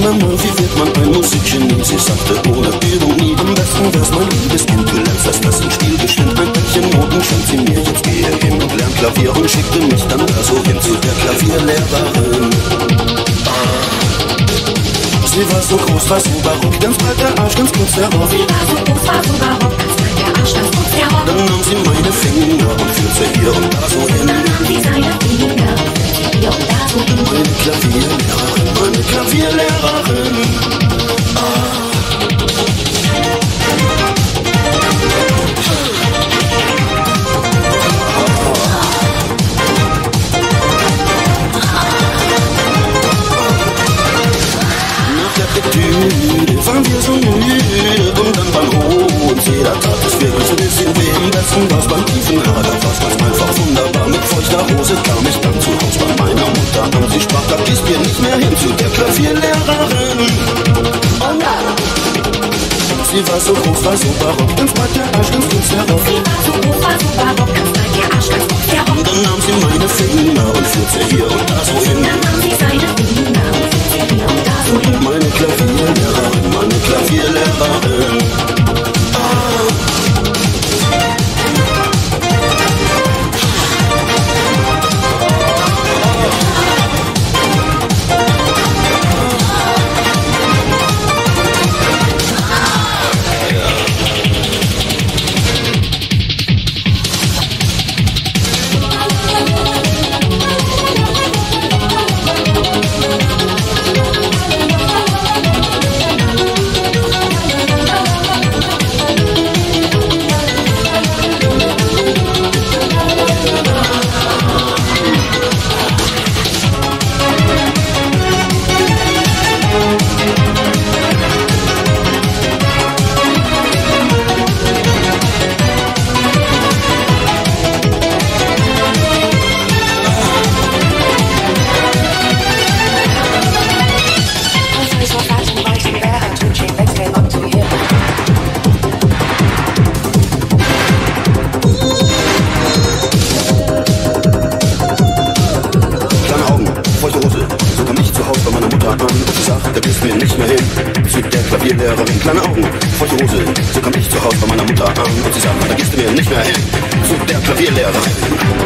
Mama, wie wird man ein Musikgenie? Sie sagte, ohne Übung nie. Am besten wär's mein liebes Kind, du lernst das Lassen, Spiel bestimmt. Ein Päckchen Noten schenkt sie mir, jetzt gehe hin und lern Klavier und schickte mich dann da so hin zu der Klavierlehrerin. Sie war so groß, war so barock, ganz breit der Arsch, ganz kurz der Rock. Sie war so groß, war so barock, ganz breit der Arsch, ganz kurz der Rock. Dann nahm sie meine Finger und führte hier und da so hin. Dann nahm sie seine Finger führte hier und da so hin. Meine meine Klavierlehrerin. Hohensee, da tat es wirklich ein bisschen weh. Am besten war's beim tiefen da war's ganz einfach wunderbar. Mit feuchter Hose kam ich dann zu Haus bei meiner Mutter an. Sie sprach, da gehst wir nicht mehr hin zu der Klavierlehrerin. Oh nein! Sie war so groß, war so barock, ganz breit der Arsch, ganz kurz Rock. Sie war so groß, war so barock, ganz breit der Arsch, ganz kurz Rock. Und dann nahm sie meine Finger und führte hier und da so hin. Dann nahm sie seine Finger und führte hier und da so hin. Meine Klavierlehrerin, meine Klavierlehrerin. Kam ich zu Hause bei meiner Mutter an. Und sie sagt, da gehst du mir nicht mehr hin. Zu der Klavierlehrerin. Kleine Augen, feuchte Hose, so kam ich zu Hause bei meiner Mutter an. Und sie sagt, da gehst du mir nicht mehr hin. Zu der Klavierlehrerin.